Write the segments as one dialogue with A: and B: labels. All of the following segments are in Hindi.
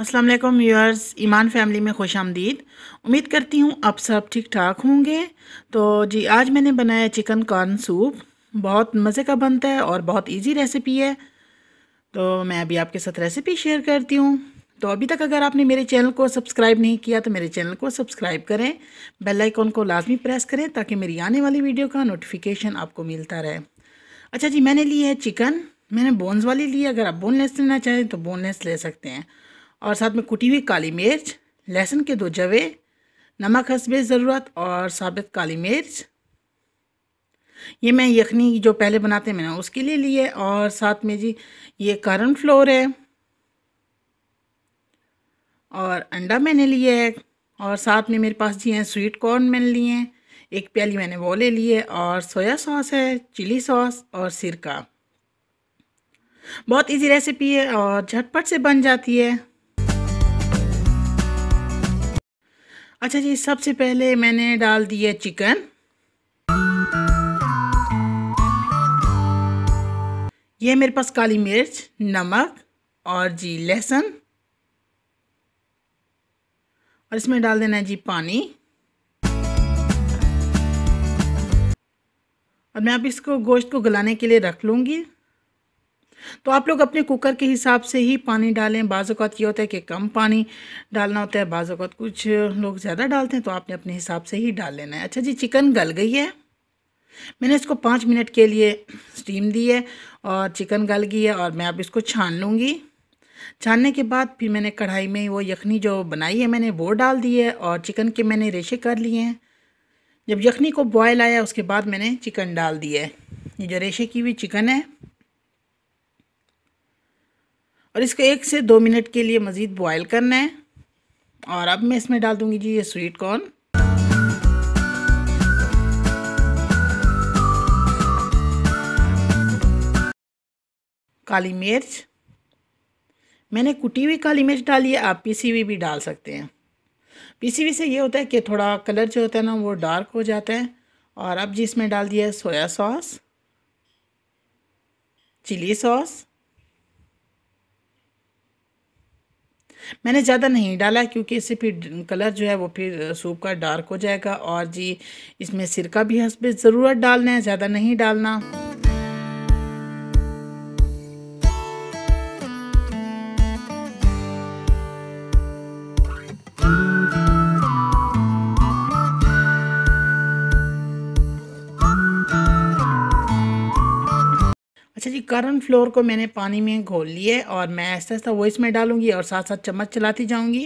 A: अस्सलाम वालेकुम व्यूअर्स, ईमान फैमिली में खुश आमदीद। उम्मीद करती हूँ आप सब ठीक ठाक होंगे। तो जी, आज मैंने बनाया चिकन कॉर्न सूप। बहुत मज़े का बनता है और बहुत इजी रेसिपी है। तो मैं अभी आपके साथ रेसिपी शेयर करती हूँ। तो अभी तक अगर आपने मेरे चैनल को सब्सक्राइब नहीं किया तो मेरे चैनल को सब्सक्राइब करें। बेल आइकॉन को लाजमी प्रेस करें ताकि मेरी आने वाली वीडियो का नोटिफिकेशन आपको मिलता रहे। अच्छा जी, मैंने ली है चिकन मैंने बोन्स वाली ली अगर आप बोनलेस लेना चाहें तो बोनलेस ले सकते हैं। और साथ में कुटी हुई काली मिर्च, लहसुन के दो जवे, नमक हसबे ज़रूरत और साबित काली मिर्च। ये मैं यखनी जो पहले बनाते मैंने उसके लिए लिए और साथ में जी ये करन फ्लोर है। और अंडा मैंने लिया है और साथ में मेरे पास जी हैं स्वीट कॉर्न मैंने लिए हैं। एक प्याली मैंने वो ले ली है और सोया सॉस है, चिली सॉस और सिरका। बहुत इजी रेसिपी है और झटपट से बन जाती है। अच्छा जी, सबसे पहले मैंने डाल दिया चिकन। ये मेरे पास काली मिर्च, नमक और जी लहसुन। और इसमें डाल देना है जी पानी। और मैं अब इसको गोश्त को गलाने के लिए रख लूँगी। तो आप लोग अपने कुकर के हिसाब से ही पानी डालें। बाज़ात ये होता है कि कम पानी डालना होता है बाज़ात कुछ लोग ज़्यादा डालते हैं तो आपने अपने हिसाब से ही डाल लेना है। अच्छा जी, चिकन गल गई है। मैंने इसको पाँच मिनट के लिए स्टीम दी है और चिकन गल गई है और मैं अब इसको छान लूँगी। छानने के बाद फिर मैंने कढ़ाई में वो यखनी जो बनाई है मैंने वो डाल दी है और चिकन के मैंने रेशे कर लिए हैं। जब यखनी को बॉयल आया, उसके बाद मैंने चिकन डाल दिया है। ये जो रेशे की हुई चिकन है और इसको एक से दो मिनट के लिए मज़ीद बॉयल करना है। और अब मैं इसमें डाल दूँगी जी ये स्वीट कॉर्न काली मिर्च। मैंने कुटी हुई काली मिर्च डाली है, आप पीसी हुई भी डाल सकते हैं। पीसी हुई से ये होता है कि थोड़ा कलर जो होता है ना, वो डार्क हो जाता है। और अब जी इसमें डाल दिया है सोया सॉस, चिली सॉस। मैंने ज़्यादा नहीं डाला क्योंकि इससे फिर कलर जो है वो फिर सूप का डार्क हो जाएगा और जी, इसमें सिरका भी हंसबे ज़रूरत डालना है, ज़्यादा नहीं डालना। अच्छा जी करन फ्लोर को मैंने पानी में घोल लिया और मैं ऐसा ऐसा वो इसमें डालूँगी और साथ साथ चम्मच चलाती जाऊँगी।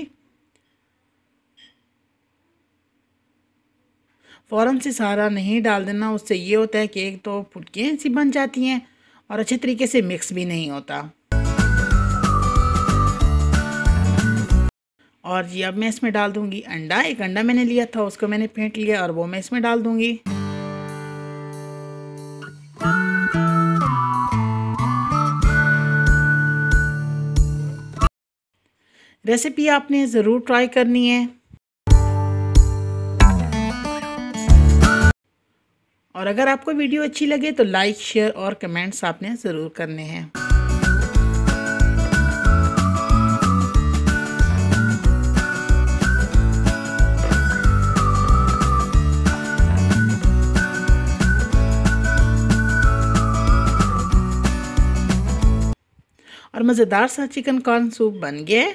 A: फ़ौरन से सारा नहीं डाल देना, उससे ये होता है कि एक तो फुटकियाँ सी बन जाती हैं और अच्छे तरीके से मिक्स भी नहीं होता। और जी, अब मैं इसमें डाल दूँगी अंडा, एक अंडा मैंने लिया था, उसको मैंने फेंट लिया और वो मैं इसमें डाल दूँगी। रेसिपी आपने ज़रूर ट्राई करनी है। और अगर आपको वीडियो अच्छी लगे तो लाइक, शेयर और कमेंट्स आपने ज़रूर करने हैं। और मज़ेदार सा चिकन कॉर्न सूप बन गया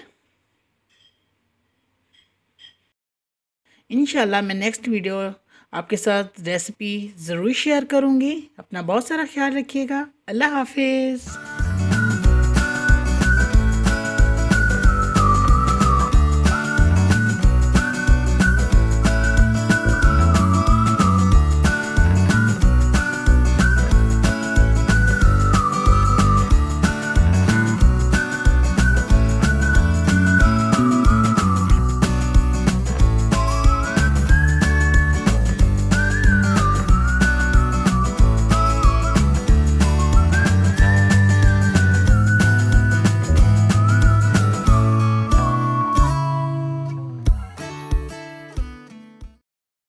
A: इन मैं नेक्स्ट वीडियो आपके साथ रेसिपी ज़रूर शेयर करूँगी। अपना बहुत सारा ख्याल रखिएगा। अल्लाह हाफिज़।